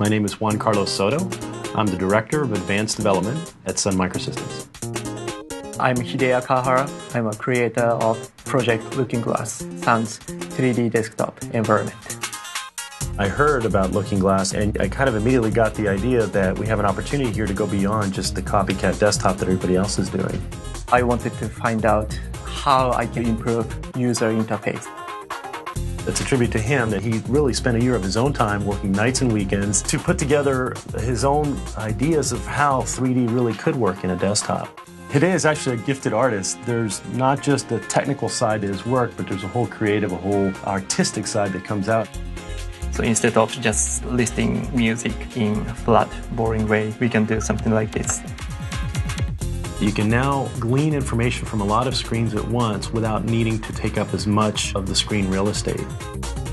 My name is Juan Carlos Soto. I'm the Director of Advanced Development at Sun Microsystems. I'm Hideya Kawahara. I'm a creator of Project Looking Glass, Sun's 3D desktop environment. I heard about Looking Glass and I kind of immediately got the idea that we have an opportunity here to go beyond just the copycat desktop that everybody else is doing. I wanted to find out how I can improve user interface. It's a tribute to him that he really spent a year of his own time working nights and weekends to put together his own ideas of how 3D really could work in a desktop. Hideya is actually a gifted artist. There's not just the technical side to his work, but there's a whole creative, a whole artistic side that comes out. So instead of just listing music in a flat, boring way, we can do something like this. You can now glean information from a lot of screens at once without needing to take up as much of the screen real estate.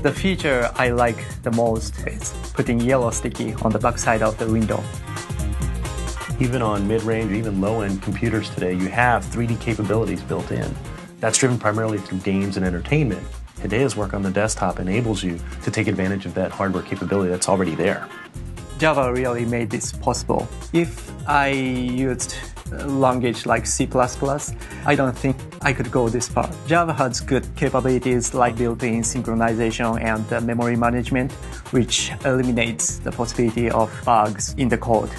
The feature I like the most is putting yellow sticky on the backside of the window. Even on mid-range, even low-end computers today, you have 3D capabilities built in. That's driven primarily through games and entertainment. Hideya's work on the desktop enables you to take advantage of that hardware capability that's already there. Java really made this possible. If I used language like C++, I don't think I could go this far. Java has good capabilities like built-in synchronization and uh, memory management, which eliminates the possibility of bugs in the code,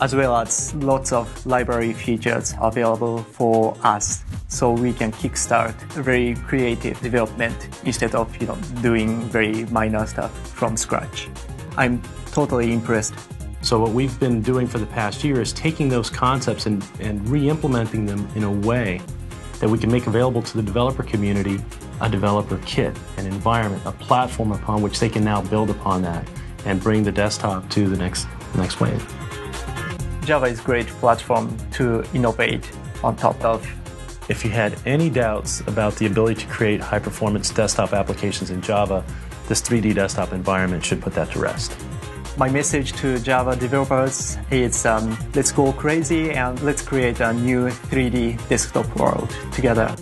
as well as lots of library features available for us so we can kickstart very creative development instead of you know doing very minor stuff from scratch. I'm totally impressed. So what we've been doing for the past year is taking those concepts and, and re-implementing them in a way that we can make available to the developer community a developer kit, an environment, a platform upon which they can now build upon that and bring the desktop to the next next wave. Java is a great platform to innovate on top of. If you had any doubts about the ability to create high performance desktop applications in Java, this 3D desktop environment should put that to rest. My message to Java developers is um, let's go crazy and let's create a new 3D desktop world together.